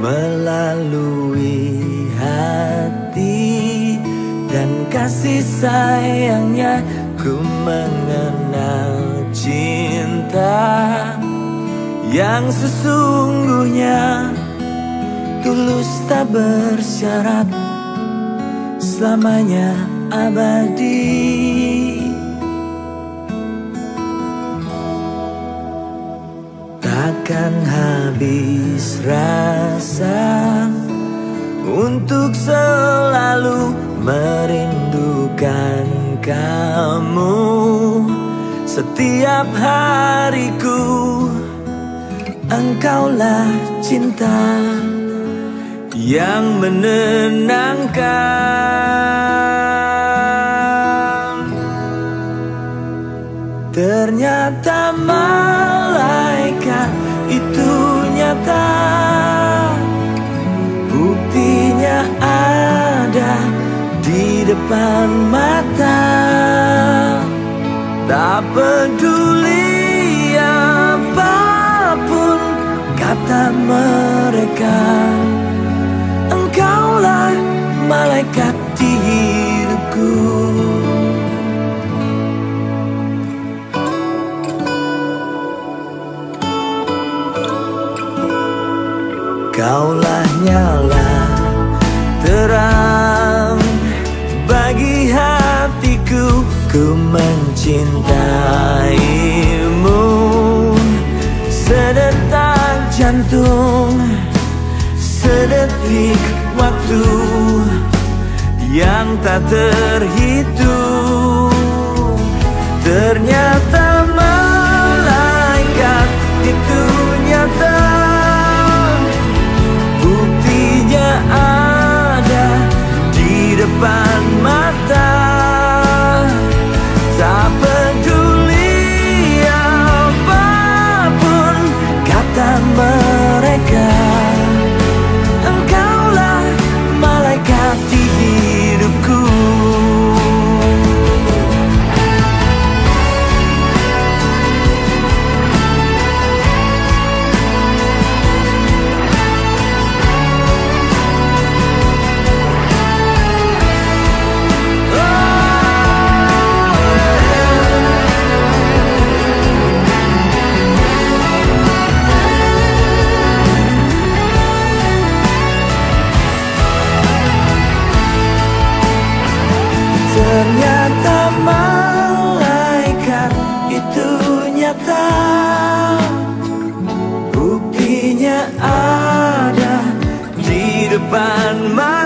melalui hati dan kasih sayangnya ku mengenal cinta yang sesungguhnya tulus tak bersyarat selamanya abadi. Takkan habis rasa Untuk selalu merindukan kamu. Setiap hariku Engkaulah cinta Yang menenangkan itu nyata. Buktinya ada di depan mata. Tak peduli apa pun kata mereka. Engkaulah malaikat di hidupku Nyala terang. Bagi hatiku Ku mencintaimu. Sedetak jantung Sedetik waktu Yang tak terhitung. Ternyata di depan itu nyata. Buktinya ada di depan mata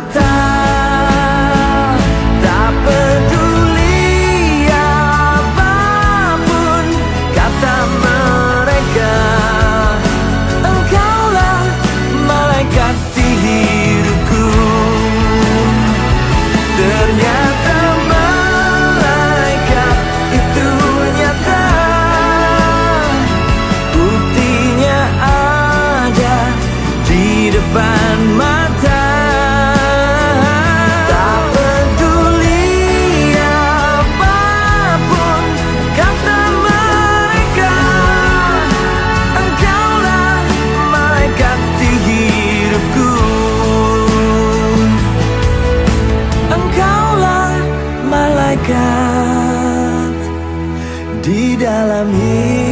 dalam hidup